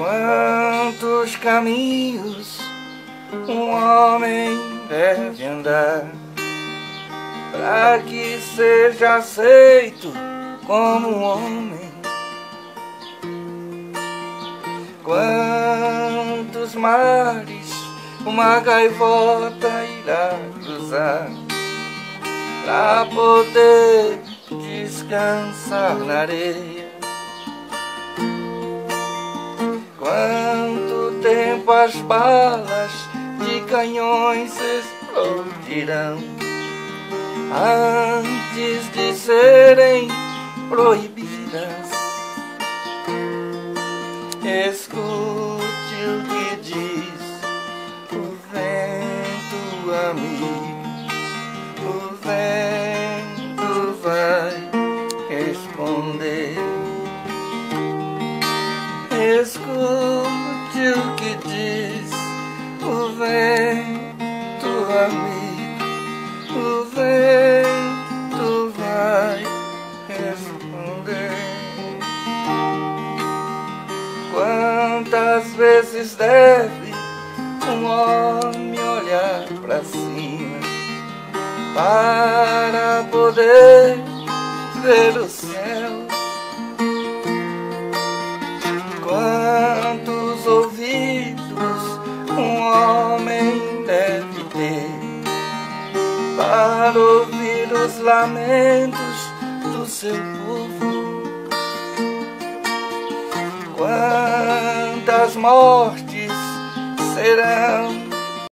Quantos caminhos um homem deve andar para que seja aceito como um homem? Quantos mares uma gaivota irá cruzar para poder descansar na areia? As balas de canhões explodirão antes de serem proibidas? Escute o que diz o vento, amigo. O vento vai responder. Escute o que diz o vento, amigo. O vento vai responder. Quantas vezes deve um homem olhar para cima para poder ver o céu? Para ouvir os lamentos do seu povo? Quantas mortes serão